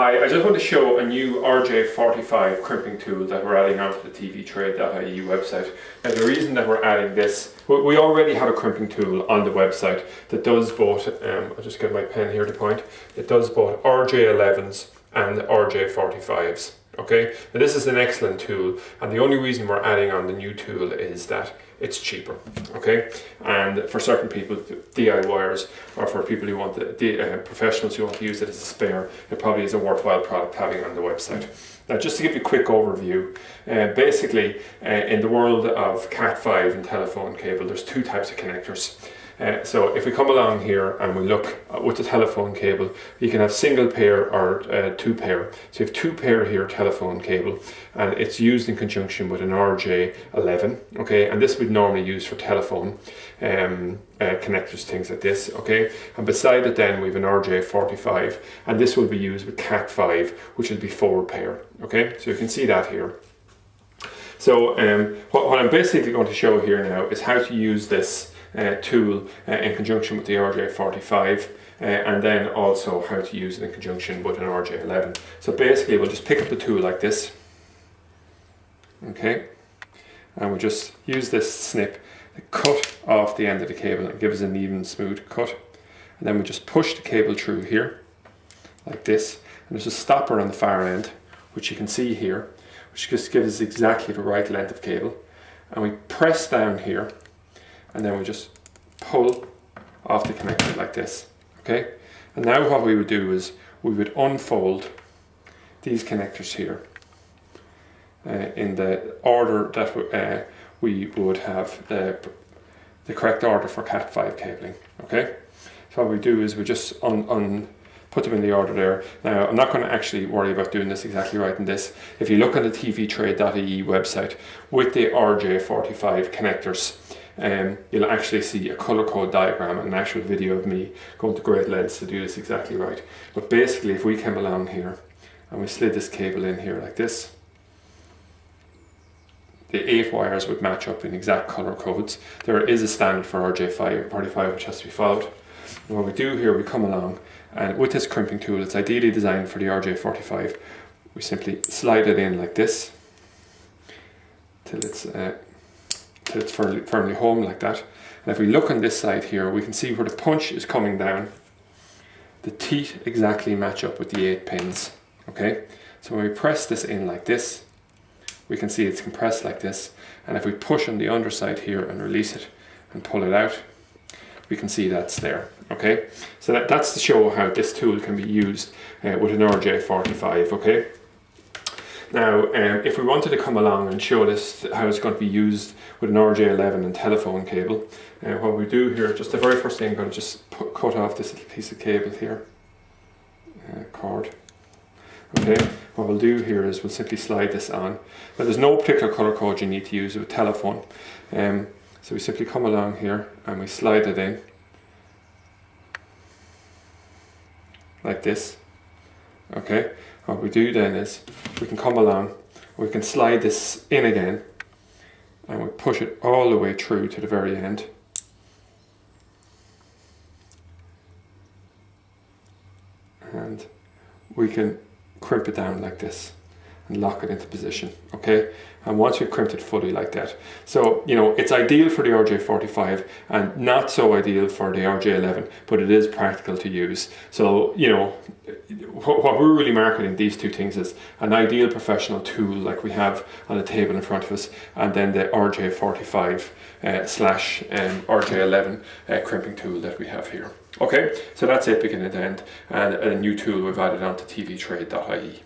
Hi, I just want to show a new RJ45 crimping tool that we're adding onto the tvtrade.ie website. Now the reason that we're adding this, we already have a crimping tool on the website that does both, um, I'll just get my pen here to point, it does both RJ11s and RJ45s. Okay, now this is an excellent tool and the only reason we're adding on the new tool is that it's cheaper. Okay, and for certain people, DIYers or for people who want the, the uh, professionals who want to use it as a spare, it probably is a worthwhile product having on the website. Now, just to give you a quick overview, uh, basically uh, in the world of Cat5 and telephone cable, there's two types of connectors. Uh, so if we come along here and we look with the telephone cable, you can have single pair or uh, two pair. So you have two pair here telephone cable and it's used in conjunction with an RJ11, okay? And this we'd normally use for telephone um, uh, connectors, things like this, okay? And beside it then we have an RJ45 and this will be used with Cat5, which will be four pair, okay? So you can see that here. So um, what, what I'm basically going to show here now is how to use this tool uh, in conjunction with the RJ45 uh, and then also how to use it in conjunction with an RJ11. So basically we'll just pick up the tool like this, okay, and we'll just use this snip to cut off the end of the cable and give us an even smooth cut. And then we just push the cable through here, like this, and there's a stopper on the far end, which you can see here, which just gives us exactly the right length of cable. And we press down here and then we just pull off the connector like this okay and now what we would do is we would unfold these connectors here uh, in the order that uh, we would have the, the correct order for cat 5 cabling okay so what we do is we just un, un put them in the order there. Now, I'm not going to actually worry about doing this exactly right in this. If you look on the tvtrade.ie website with the RJ45 connectors, um, you'll actually see a color code diagram and an actual video of me going to great lengths to do this exactly right. But basically, if we came along here and we slid this cable in here like this, the eight wires would match up in exact color codes. There is a standard for RJ45 which has to be followed. And what we do here, we come along and with this crimping tool, it's ideally designed for the RJ45. We simply slide it in like this till it's uh, it's firmly, firmly home like that. And if we look on this side here, we can see where the punch is coming down. The teeth exactly match up with the eight pins, okay? So when we press this in like this, we can see it's compressed like this. And if we push on the underside here and release it and pull it out, we can see that's there, okay? So that, that's to show how this tool can be used uh, with an RJ45, okay? Now, um, if we wanted to come along and show this how it's going to be used with an RJ11 and telephone cable, uh, what we do here, just the very first thing, I'm going to just put, cut off this little piece of cable here, uh, cord. Okay, what we'll do here is we'll simply slide this on. Now there's no particular color code you need to use with telephone. Um, so we simply come along here and we slide it in. Like this. Okay, what we do then is we can come along, we can slide this in again and we push it all the way through to the very end. And we can crimp it down like this and lock it into position, okay? And once we've crimped it fully like that. So, you know, it's ideal for the RJ45 and not so ideal for the RJ11, but it is practical to use. So, you know, what we're really marketing these two things is an ideal professional tool like we have on the table in front of us and then the RJ45 uh, slash um, RJ11 uh, crimping tool that we have here. Okay, so that's it beginning to end and a new tool we've added onto tvtrade.ie.